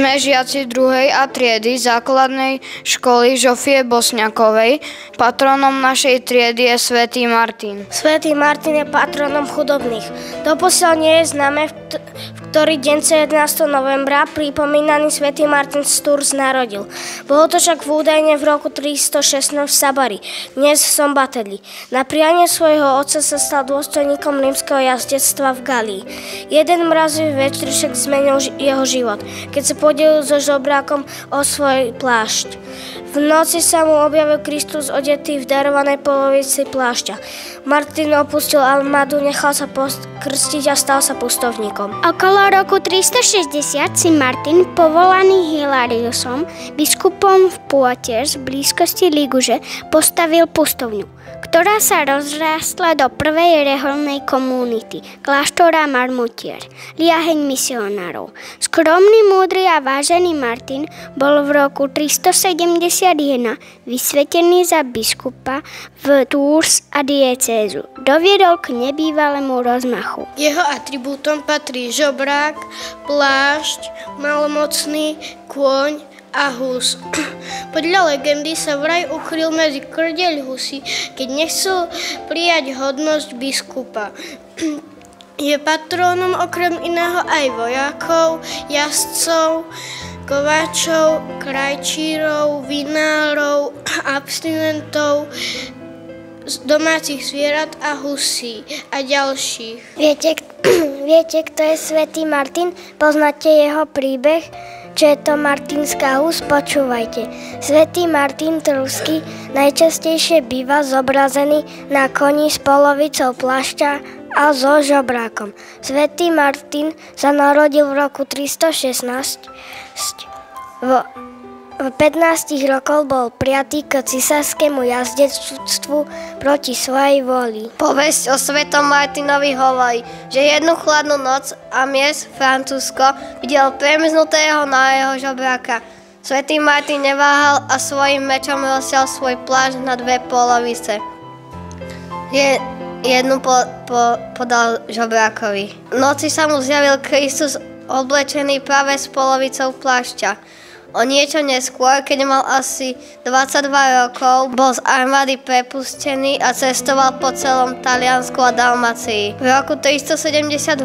Sme žiaci druhej a triedy základnej školy Žofie Bosňakovej. Patronom našej triedy je svätý Martin. Svetý Martin je patronom chudobných. Doposiaľ nie je známe, v, v ktorý deň 17. novembra pripomínaný svätý Martin z Tours narodil. Bolo to však v údajne v roku 316 v Sabari, dnes v Sombateli. Na prianie svojho otca sa stal dôstojníkom rímskeho jazdectva v Galii. Jeden mrazivý večer však zmenil jeho život, keď sa podelil so žobrákom o svoj plášť. V noci sa mu objavil Kristus odetý v darovanej polovici plášťa. Martin opustil armádu, nechal sa krstiť a stal sa pustovníkom. Okolo roku 360 si Martin, povolaný Hilariusom, biskupom v Poitiers v blízkosti Liguže, postavil pustovňu ktorá sa rozrástla do prvej reholnej komunity, kláštora Marmutier, liaheň misionárov. Skromný, múdry a vážený Martin bol v roku 371 vysvetený za biskupa v Tours a diecézu. Doviedol k nebývalému rozmachu. Jeho atribútom patrí žobrák, plášť, malomocný, kôň, a hus. Podľa legendy sa vraj ukryl medzi krdeľ husy, keď nechcel prijať hodnosť biskupa. Je patrónom okrem iného aj vojakov, jazdcov, kováčov, krajčírov, vinárov, abstinentov, domácich zvierat a husí a ďalších. Viete, viete, kto je svätý Martin? Poznáte jeho príbeh? Čo je to Martinská hus? Počúvajte. Svetý Martin Trusky najčastejšie býva zobrazený na koni s polovicou plašťa a so žobrákom. Svetý Martin sa narodil v roku 316 v v 15 rokov bol prijatý k cisárskému jazdectvu proti svojej voli. Povesť o svetom Martinovi hovorí, že jednu chladnú noc a mies Francúzsko videl premiznutého na jeho žobráka. Svetý Martin neváhal a svojim mečom rozsial svoj pláž na dve polovice. Je, jednu po, po, podal žobrákovi. V noci sa mu zjavil Kristus oblečený práve s polovicou plášťa. O niečo neskôr, keď mal asi 22 rokov, bol z armády prepustený a cestoval po celom Taliansku a Dalmacii. V roku 372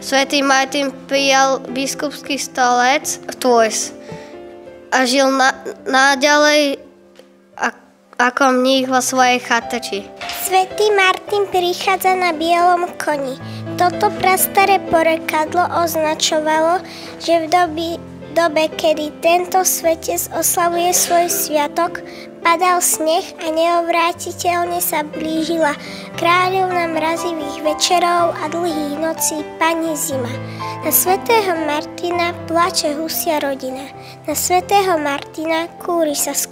svätý Martin prijal biskupský stolec v Tours a žil na, naďalej ako mních vo svojej chateči. Svetý Martin prichádza na bielom koni. Toto prastaré porekadlo označovalo, že v dobi dobe, kedy tento svetec oslavuje svoj sviatok, padal sneh a neovrátiteľne sa blížila kráľovna mrazivých večerov a dlhých nocí pani zima. Na svätého Martina plače husia rodina, na svätého Martina kúri sa z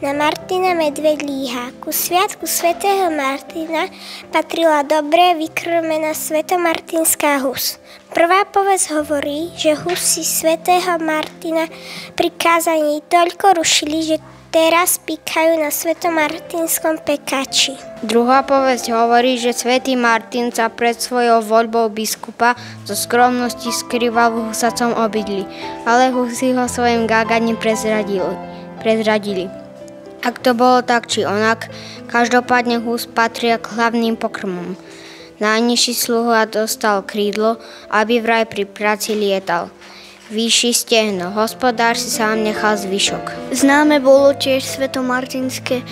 na Martina medveď líha. Ku sviatku svätého Martina patrila dobre vykrmená svetomartinská hus. Prvá povesť hovorí, že husy svätého Martina pri kázaní toľko rušili, že teraz píkajú na svetomartinskom pekači. Druhá povesť hovorí, že svätý Martin sa pred svojou voľbou biskupa zo skromnosti skrýval v husacom obydli, ale husy ho svojim gáganím prezradili. prezradili. Ak to bolo tak či onak, každopádne hus patria k hlavným pokrmom. Najnižší sluha dostal krídlo, aby vraj pri práci lietal. Vyšší stehno, hospodár si sám nechal zvyšok. Známe bolo tiež svetomartinské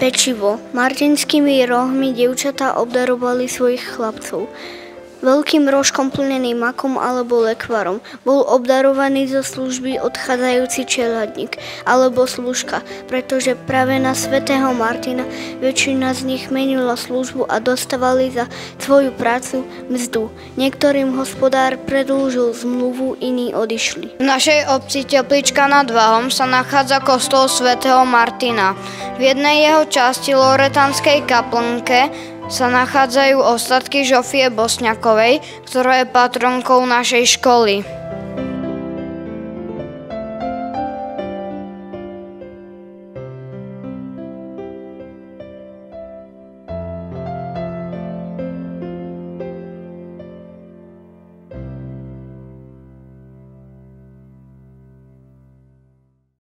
pečivo. Martinskými rohmi dievčatá obdarovali svojich chlapcov veľkým rožkom plneným makom alebo lekvarom. Bol obdarovaný zo služby odchádzajúci čeladník alebo služka, pretože práve na svätého Martina väčšina z nich menila službu a dostávali za svoju prácu mzdu. Niektorým hospodár predlžil zmluvu, iní odišli. V našej obci Teplička nad Váhom sa nachádza kostol svätého Martina. V jednej jeho časti Loretanskej kaplnke sa nachádzajú ostatky Žofie Bosňakovej, ktorá je patronkou našej školy.